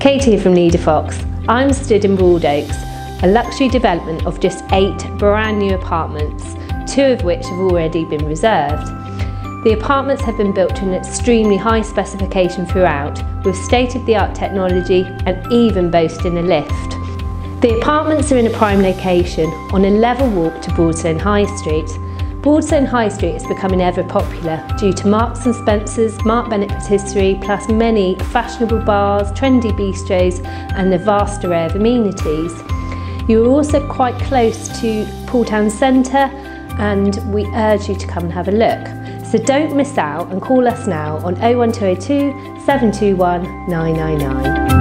Kate here from Fox. I'm stood in Broad Oaks, a luxury development of just eight brand new apartments, two of which have already been reserved. The apartments have been built to an extremely high specification throughout, with state-of-the-art technology and even boasting a lift. The apartments are in a prime location, on a level walk to Broadstone High Street, Broadstone High Street is becoming ever popular due to Marks and Spencer's, Mark Bennett Patisserie, plus many fashionable bars, trendy bistros and the vast array of amenities. You are also quite close to Poole Town Centre and we urge you to come and have a look. So don't miss out and call us now on 01202 721 999.